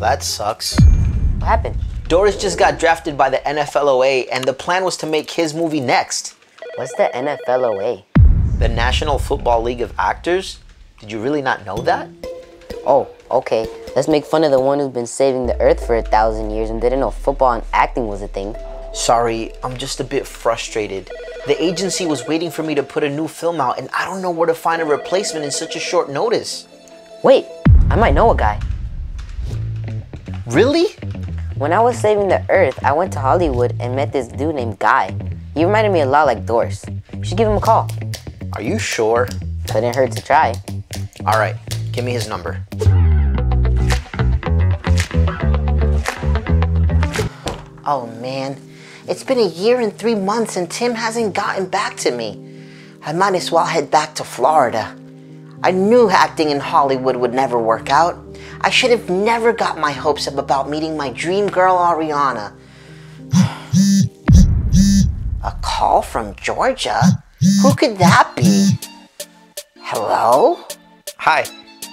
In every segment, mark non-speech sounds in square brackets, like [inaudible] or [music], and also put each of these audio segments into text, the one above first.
that sucks. What happened? Doris just got drafted by the NFLOA, and the plan was to make his movie next. What's the NFLOA? The National Football League of Actors? Did you really not know that? Oh, okay. Let's make fun of the one who's been saving the earth for a thousand years and didn't know football and acting was a thing. Sorry, I'm just a bit frustrated. The agency was waiting for me to put a new film out, and I don't know where to find a replacement in such a short notice. Wait, I might know a guy. Really? When I was saving the earth, I went to Hollywood and met this dude named Guy. He reminded me a lot like Doris. You should give him a call. Are you sure? Couldn't hurt to try. All right, give me his number. Oh man, it's been a year and three months and Tim hasn't gotten back to me. I might as well head back to Florida. I knew acting in Hollywood would never work out. I should have never got my hopes up about meeting my dream girl Ariana. A call from Georgia? Who could that be? Hello? Hi,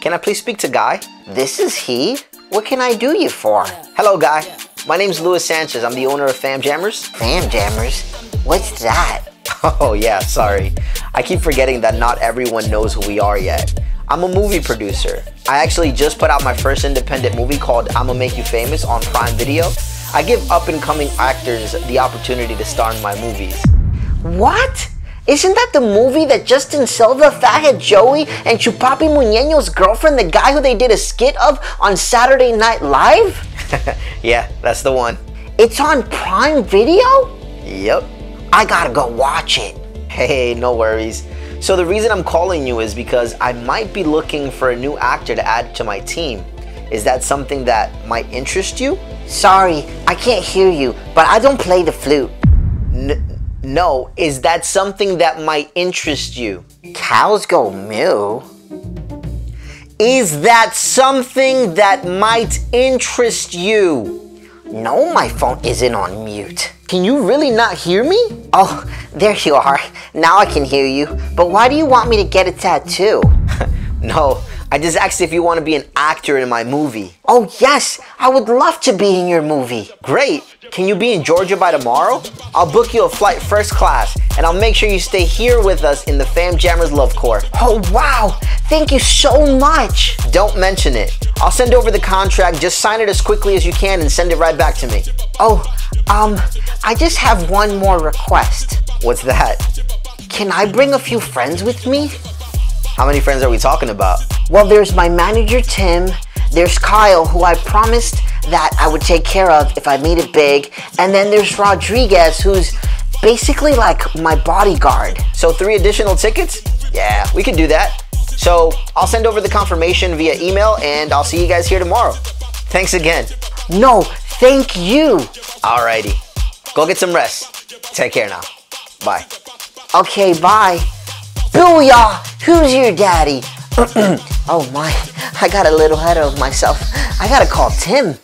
can I please speak to Guy? This is he? What can I do you for? Hello, Guy. My name's Luis Sanchez. I'm the owner of Fam Jammers. Fam Jammers? What's that? [laughs] Oh, yeah, sorry. I keep forgetting that not everyone knows who we are yet. I'm a movie producer. I actually just put out my first independent movie called I'ma Make You Famous on Prime Video. I give up and coming actors the opportunity to star in my movies. What? Isn't that the movie that Justin Silva, Fathead Joey, and Chupapi Muñeño's girlfriend, the guy who they did a skit of on Saturday Night Live? [laughs] yeah, that's the one. It's on Prime Video? Yep. I gotta go watch it. Hey, no worries. So the reason I'm calling you is because I might be looking for a new actor to add to my team. Is that something that might interest you? Sorry, I can't hear you, but I don't play the flute. N- no, is that something that might interest you? Cows go moo. Is that something that might interest you? No, my phone isn't on mute. Can you really not hear me? Oh, there you are. Now I can hear you. But why do you want me to get a tattoo? [laughs] no, I just asked if you want to be an actor in my movie. Oh, yes, I would love to be in your movie. Great. Can you be in Georgia by tomorrow? I'll book you a flight first class, and I'll make sure you stay here with us in the Fam Jammers Love Corps. Oh, wow. Thank you so much. Don't mention it. I'll send over the contract. Just sign it as quickly as you can and send it right back to me. Oh, um, I just have one more request. What's that? Can I bring a few friends with me? How many friends are we talking about? Well, there's my manager, Tim. There's Kyle, who I promised that I would take care of if I made it big. And then there's Rodriguez, who's basically like my bodyguard. So three additional tickets? Yeah, we can do that. So I'll send over the confirmation via email and I'll see you guys here tomorrow. Thanks again. No, thank you. Alrighty. Go get some rest. Take care now. Bye. Okay, bye. Booyah! Who's your daddy? [clears throat] oh my, I got a little ahead of myself. I gotta call Tim.